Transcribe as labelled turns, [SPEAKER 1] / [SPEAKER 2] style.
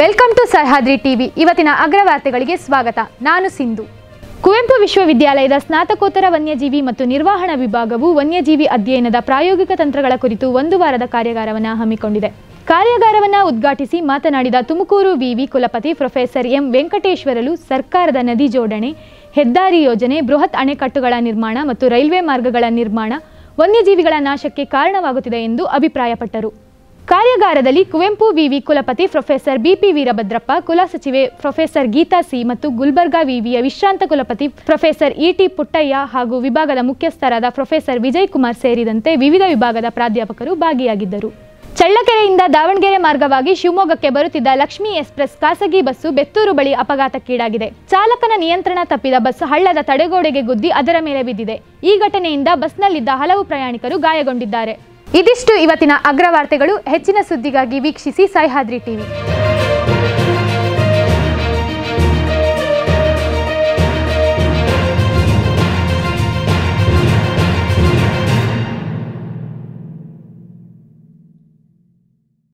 [SPEAKER 1] Welcome to Sahyadri TV. ಇವತ್ತಿನ ಅಗ್ರವಾರ್ತೆಗಳಿಗೆ ಸ್ವಾಗತ. ನಾನು ಸಿಂಧು. ಕುವೆಂಪು ವಿಶ್ವವಿದ್ಯಾಲಯದ ಸ್ನಾತಕೋತ್ತರ ವನ್ಯಜೀವಿ ಮತ್ತು ನಿರ್ವಹಣಾ ವಿಭಾಗವು ವನ್ಯಜೀವಿ ಅಧ್ಯಯನದ ಪ್ರಾಯೋಗಿಕ ತಂತ್ರಗಳ ಕುರಿತು ಒಂದು ವಾರದ ಕಾರ್ಯಾಗಾರವನ್ನು ಹಮ್ಮಿಕೊಂಡಿದೆ. ಕಾರ್ಯಾಗಾರವನ್ನು ಉದ್ಘಾಟಿಸಿ ಮಾತನಾಡಿದ ತುಮಕೂರು ವಿವಿ ಕುಲಪತಿ ಪ್ರೊಫೆಸರ್ ಎಂ. ವೆಂಕಟೇಶ್ವರಲು ಸರ್ಕಾರದ ನದಿ ಜೋಡಣೆ, ಹೆದ್ದಾರಿ ಯೋಜನೆ, ಬೃಹತ್ ಅಣೆಕಟ್ಟುಗಳ ನಿರ್ಮಾಣ ಮತ್ತು ರೈಲ್ವೆ ಮಾರ್ಗಗಳ ನಿರ್ಮಾಣ ವನ್ಯಜೀವಿಗಳ ನಾಶಕ್ಕೆ ಕಾರಣವಾಗುತ್ತಿದೆ ಎಂದು ಅಭಿಪ್ರಾಯಪಟ್ಟರು. ಕಾರ್ಯಾಗಾರದಲ್ಲಿ ಕುವೆಂಪು ವಿವಿ ಕುಲಪತಿ ಪ್ರೊಫೆಸರ್ ಬಿಪಿ ವೀರಭದ್ರಪ್ಪ ಕುಲಸಚಿವೆ ಪ್ರೊಫೆಸರ್ ಗೀತಾ ಸಿ ಮತ್ತು ಗುಲ್ಬರ್ಗಾ ವಿವಿಯ ವಿಶ್ರಾಂತ ಕುಲಪತಿ ಪ್ರೊಫೆಸರ್ ಇಟಿ ಪುಟ್ಟಯ್ಯ ಹಾಗೂ ವಿಭಾಗದ ಮುಖ್ಯಸ್ಥರಾದ ಪ್ರೊಫೆಸರ್ ವಿಜಯ್ ಕುಮಾರ್ ಸೇರಿದಂತೆ ವಿವಿಧ ವಿಭಾಗದ ಪ್ರಾಧ್ಯಾಪಕರು ಭಾಗಿಯಾಗಿದ್ದರು. ಚಳ್ಳಕೆರೆಯಿಂದ ದಾವಣಗೆರೆ ಮಾರ್ಗವಾಗಿ ಶಿವಮೊಗ್ಗಕ್ಕೆ ಬರುತ್ತಿದ್ದ ಲಕ್ಷ್ಮಿ ಎಕ್ಸ್ಪ್ರೆಸ್ ಖಾಸಗಿ ಬಸ್ಸು ಬೆತ್ತೂರು ಬಳಿ ಅಪಘಾತಕ್ಕೀಡಾಗಿದೆ. ಚಾಲಕನ ನಿಯಂತ್ರಣ ತಪ್ಪಿದ ಬಸ್ ಹಳ್ಳದ ತಡೆಗೋಡೆಗೆ ಗುದ್ದಿ ಅದರ ಮೇಲೆ ಬಿದ್ದಿದೆ. ಈ ಘಟನೆಯಿಂದ ಬಸ್ನಲ್ಲಿದ್ದ ಹಲವು ಪ್ರಯಾಣಿಕರು ಗಾಯಗೊಂಡಿದ್ದಾರೆ. ಇದಿಷ್ಟು ಇವತ್ತಿನ ಅಗ್ರವಾರ್ತೆಗಳು ಹೆಚ್ಚಿನ ಸುದ್ದಿಗಾಗಿ ವೀಕ್ಷಿಸಿ ಸಹ್ಯಾದ್ರಿ ಟಿವಿ.